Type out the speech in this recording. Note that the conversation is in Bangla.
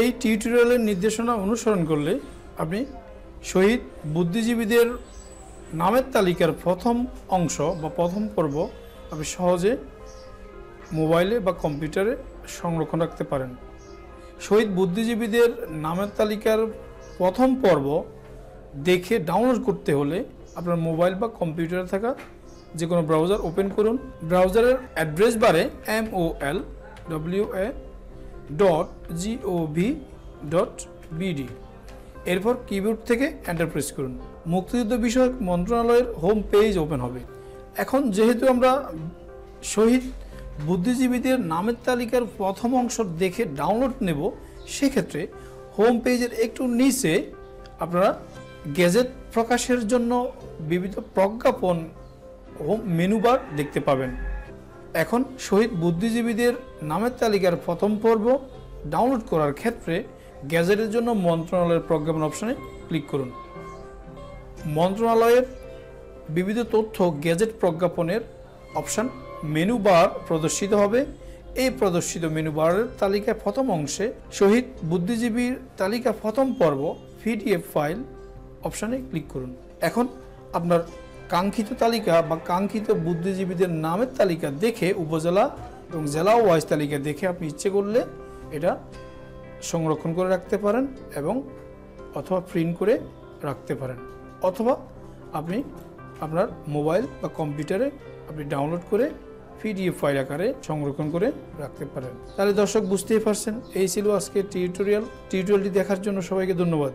এই টিউটোরিয়ালের নির্দেশনা অনুসরণ করলে আপনি শহীদ বুদ্ধিজীবীদের নামের তালিকার প্রথম অংশ বা প্রথম পর্ব আপনি সহজে মোবাইলে বা কম্পিউটারে সংরক্ষণ রাখতে পারেন। শহীদ বুদ্ধিজীবীদের নামের তালিকার প্রথম পর্ব দেখে ডাউনলোড করতে হলে আপনার মোবাইল বা কম্পিউটারে থাকা যে কোনো ব্রাউজার ওপেন করুন। ব্রাউজারের অ্যাড্রেস বারে M O L W A dot gov dot BD এরপর কিবোর্ড থেকে এন্টার প্রেস করুন। মুক্তিযুদ্ধ বিষয়ক মন্ত্রণালয়ের হোম পেজ ওপেন হবে। এখন যেহেতু আমরা শহীদ বুদ্ধিজীবীদের নামের তালিকার প্রথম অংশ দেখে ডাউনলোড নেব, সেক্ষেত্রে হোম পেজের একটু নিচে আপনারা গেজেট প্রকাশের জন্য বিবিধ প্রজ্ঞাপন হোম মেনু বার দেখতে পাবেন। এখন শহীদ বুদ্ধিজীবীদের নামের তালিকার প্রথম পর্ব ডাউনলোড করার ক্ষেত্রে গ্যাজেটের জন্য মন্ত্রণালয়ের প্রজ্ঞাপন অপশনে ক্লিক করুন। মন্ত্রণালয়ের বিবিধ তথ্য গ্যাজেট প্রজ্ঞাপনের অপশান মেনু বার প্রদর্শিত হবে। এই প্রদর্শিত মেনু বারের তালিকায় প্রথম অংশে শহীদ বুদ্ধিজীবীর তালিকা প্রথম পর্ব পিডিএফ ফাইল অপশানে ক্লিক করুন। এখন আপনার কাঙ্ক্ষিত তালিকা বা কাঙ্ক্ষিত বুদ্ধিজীবীদের নামের তালিকা দেখে উপজেলা এবং জেলা ওয়াইজ তালিকা দেখে আপনি ইচ্ছে করলে এটা সংরক্ষণ করে রাখতে পারেন এবং অথবা প্রিন্ট করে রাখতে পারেন। অথবা আপনি আপনার মোবাইল বা কম্পিউটারে আপনি ডাউনলোড করে পিডিএফ ফাইল আকারে সংরক্ষণ করে রাখতে পারেন। তাহলে দর্শক বুঝতেই পারছেন, এই ছিল আজকে টিউটোরিয়াল টিউটোরিয়ালটি দেখার জন্য সবাইকে ধন্যবাদ।